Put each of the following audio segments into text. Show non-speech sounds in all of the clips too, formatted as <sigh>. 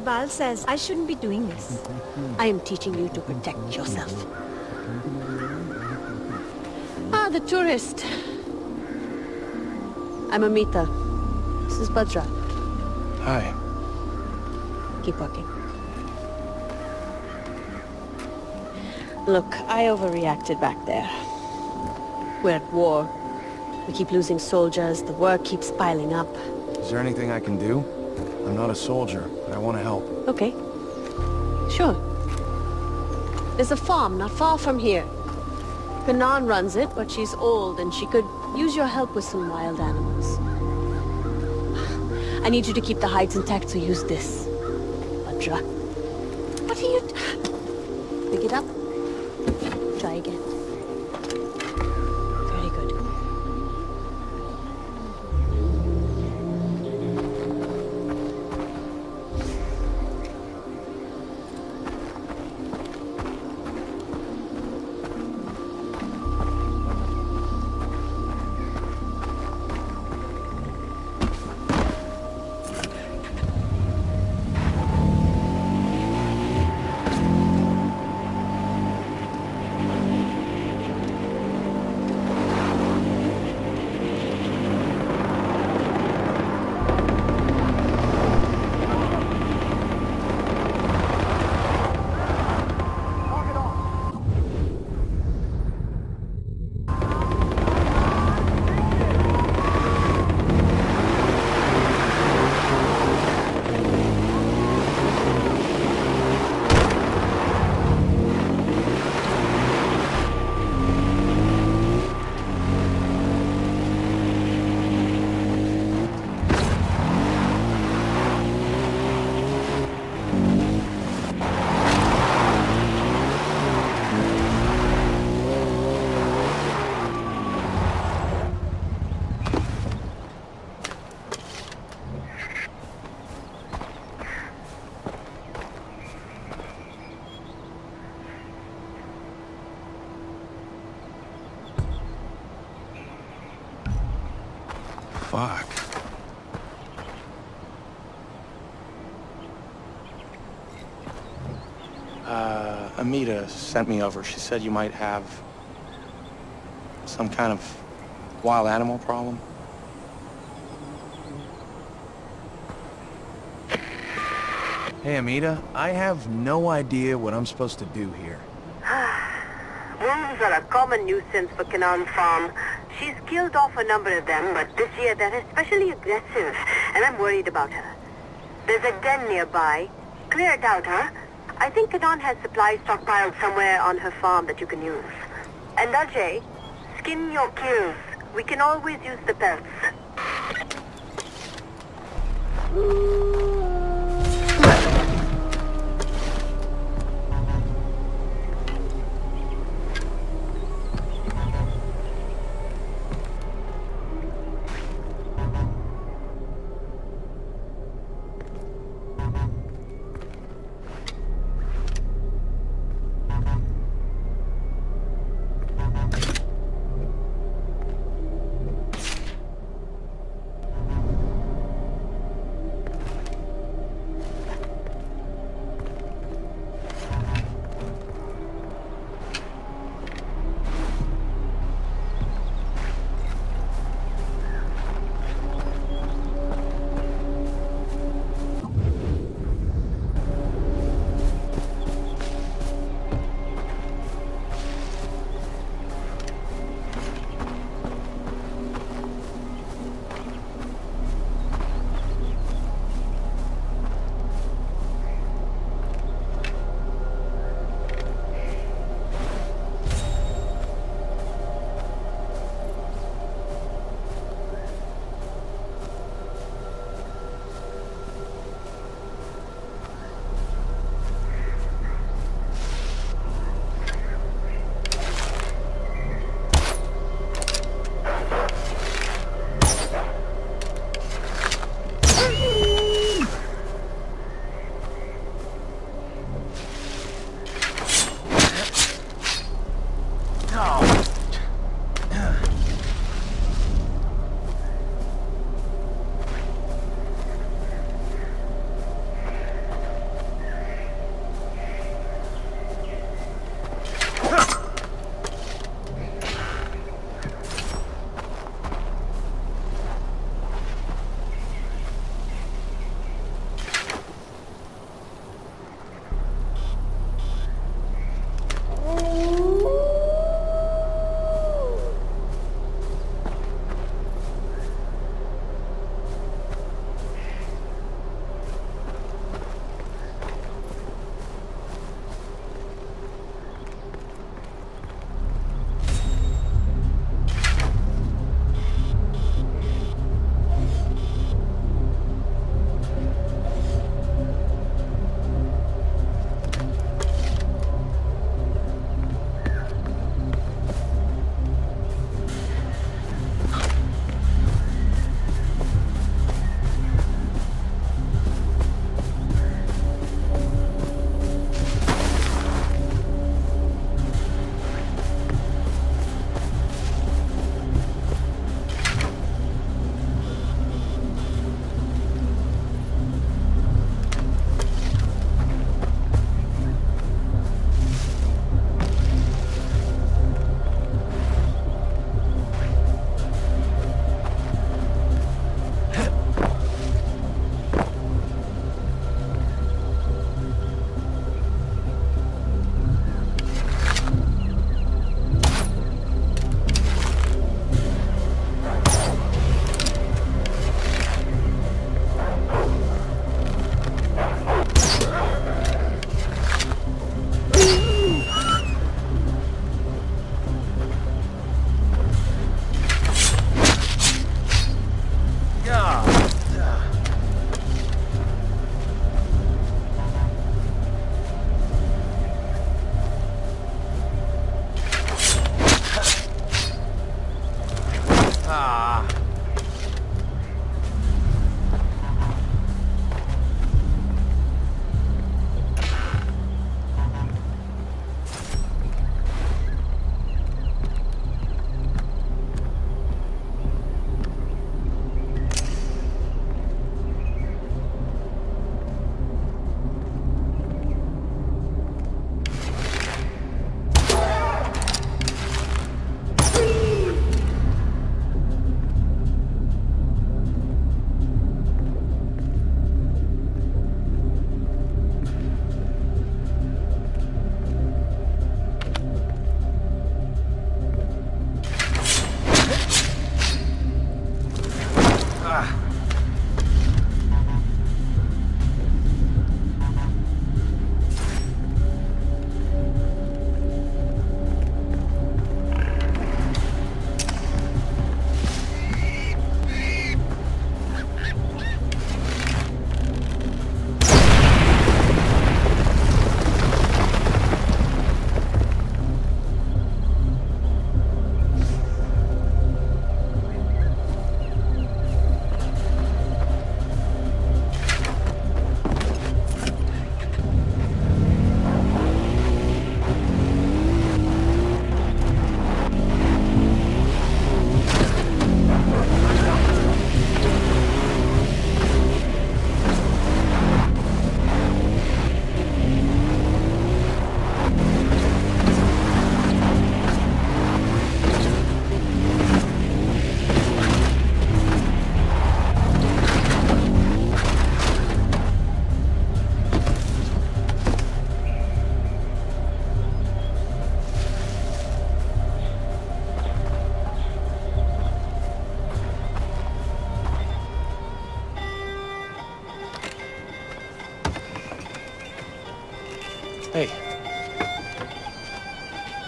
Ral says I shouldn't be doing this. I am teaching you to protect yourself. Ah, the tourist. I'm Amita. This is Bhadra. Hi. Keep walking. Look, I overreacted back there. We're at war. We keep losing soldiers, the work keeps piling up. Is there anything I can do? I'm not a soldier, I want to help. Okay. Sure. There's a farm not far from here. Kanan runs it, but she's old and she could use your help with some wild animals. I need you to keep the hides intact, so use this. Bhadra. What are you... Pick it up. Fuck. Uh, Amita sent me over. She said you might have some kind of wild animal problem. Hey, Amita, I have no idea what I'm supposed to do here. <sighs> Wolves are a common nuisance for Kanan Farm. She's killed off a number of them, but this year they're especially aggressive, and I'm worried about her. There's a den nearby. Clear it out, huh? I think Kanan has supplies stockpiled somewhere on her farm that you can use. And Ajay, skin your kills. We can always use the pelts.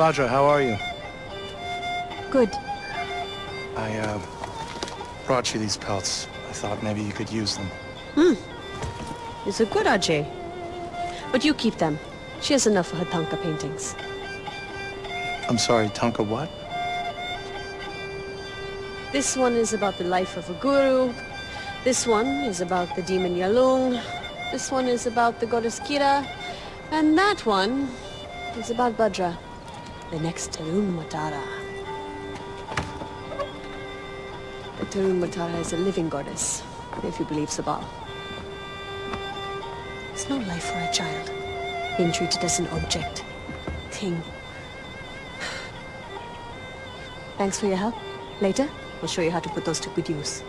Bhadra, how are you? Good. I, uh, brought you these pelts. I thought maybe you could use them. Hmm. These a good, Ajay. But you keep them. She has enough of her Thangka paintings. I'm sorry, Tonka what? This one is about the life of a guru. This one is about the demon Yalung. This one is about the goddess Kira. And that one is about Bhadra, the next Tarun Matara. The Tarun Matara is a living goddess, if you believe Sabal. It's no life for a child, being treated as an object, thing. <sighs> Thanks for your help. Later, I'll show you how to put those to good use.